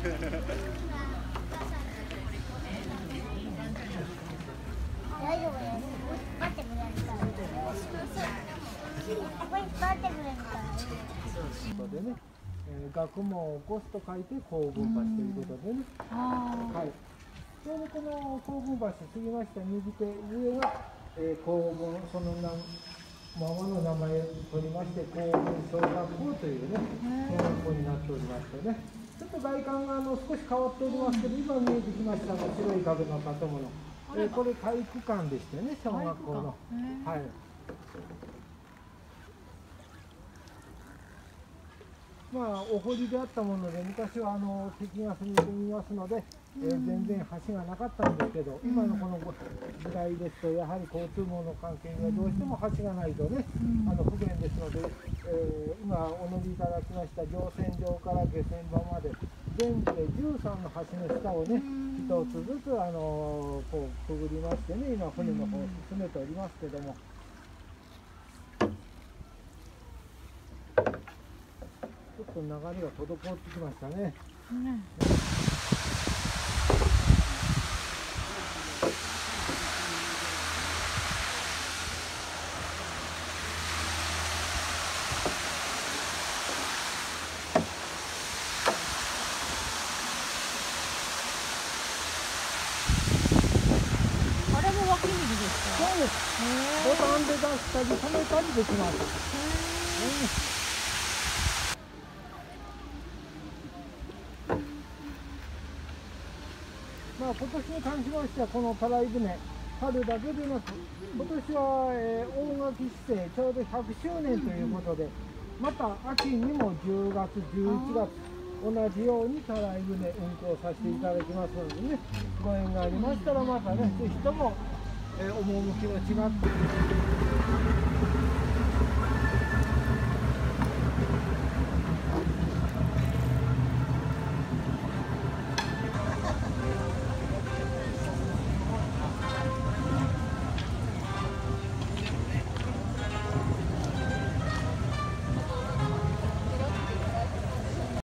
でね、えー、学問を起こすと書いて高分橋ということでね、はい、ちょうどこの高分橋過ぎました右手上は、えー、高分その名ままの名前を取りまして高分小学校というね高校になっておりましてね。ちょっと外観があの少し変わっておりますけど今見えてきましたの白い壁の建物、えー、これ体育館でしてね小学校の。はいまあ、お堀であったもので昔はあの敵が踏み込みますので、えー、全然橋がなかったんですけど、今のこの時代ですとやはり交通網の関係にはどうしても橋がないとね、あの不便ですので、えー、今お乗りいただきました乗船場から下船場まで全部で13の橋の下をね一つずつあのこうくぐりましてね今船の方を進めておりますけども。ちょっと流れが滞ってきましたね。うんあれも湧き水ですか？そうです。ボタンで出したり止めたりできます。うんまあ、今年に関しましてはこのたらい船春だけでなく今年は、えー、大垣市政ちょうど100周年ということでまた秋にも10月11月同じようにたらい船運航させていただきますのでねご縁がありましたらまたねぜひとも、えー、趣の違って。